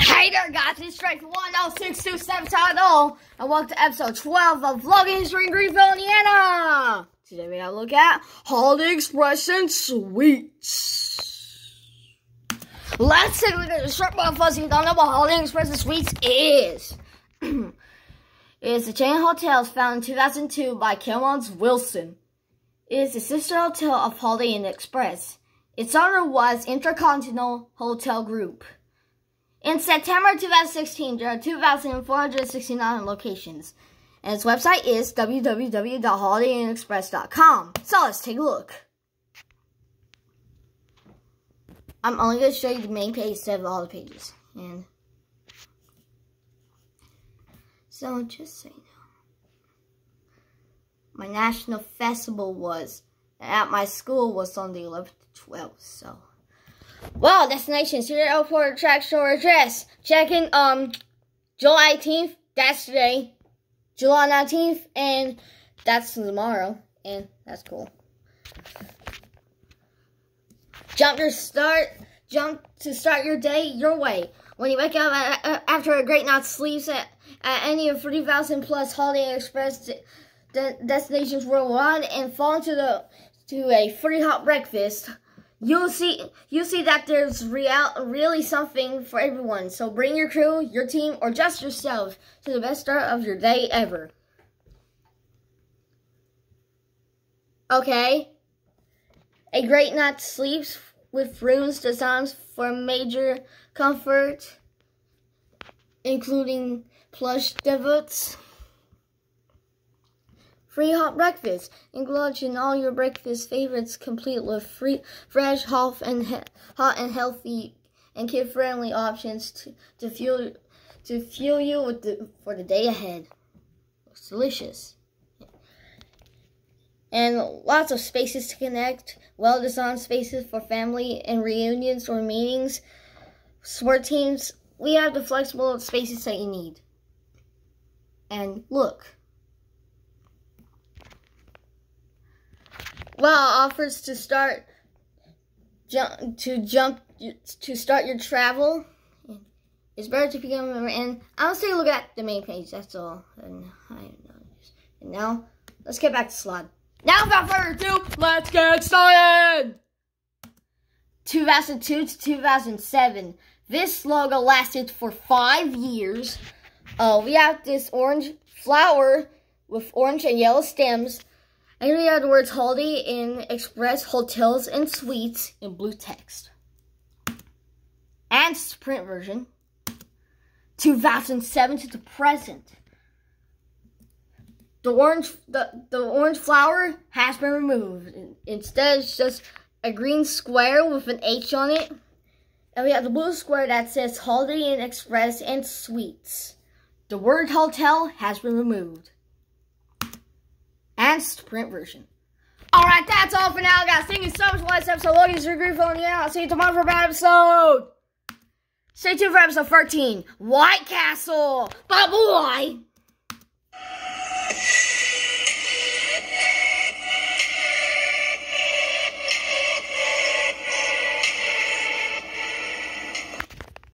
Hey there, guys. It's Strike 106270, and welcome to episode 12 of Vlogging History in Greenfield, Indiana. Today we have a look at Holiday Express and Suites. Let's take a look at the short but fuzzy don't know what Holiday Express and Suites is. it is a chain of hotels founded in 2002 by Kemmons Wilson. It is the sister hotel of Holiday Inn Express. Its owner was Intercontinental Hotel Group. In September 2016, there are 2,469 locations. And its website is www.holidayinnexpress.com. So let's take a look. I'm only going to show you the main page instead of all the pages. And so just so you know, my national festival was at my school was on the 11th to 12th. So. Well, destination, Cedar Airport track store address. Check-in um July 18th, that's today. July 19th, and that's tomorrow. And that's cool. Jump to start jump to start your day your way. When you wake up after a great night's sleep at, at any of 30,000 plus Holiday Express de destinations worldwide and fall into the to a free hot breakfast you'll see you'll see that there's real really something for everyone. So bring your crew, your team, or just yourself to the best start of your day ever. Okay. A great night's sleep with rooms designed for major comfort, including plush devots. Free hot breakfast. Indulge in all your breakfast favorites, complete with free, fresh, hot, and hot and healthy and kid-friendly options to, to fuel to fuel you with the, for the day ahead. It's delicious. And lots of spaces to connect, well-designed spaces for family and reunions or meetings. Sport teams, we have the flexible spaces that you need. And look. Well offers to start jump to jump to start your travel. It's better to become a member. And I'll a look at the main page. That's all. And, and now let's get back to slide. Now, without further ado, let's get started. 2002 to 2007. This logo lasted for five years. Uh, we have this orange flower with orange and yellow stems and we have the words Holiday Inn Express Hotels and Suites in blue text. And print version. 2007 to the present. The orange the, the orange flower has been removed. Instead it's just a green square with an H on it. And we have the blue square that says Holiday Inn Express and Suites. The word hotel has been removed and sprint version. Alright, that's all for now, guys. Thank you so much for this episode. Love you, Super Phone. Yeah, I'll see you tomorrow for a bad episode. Stay tuned for episode 13, White Castle. Bye, boy.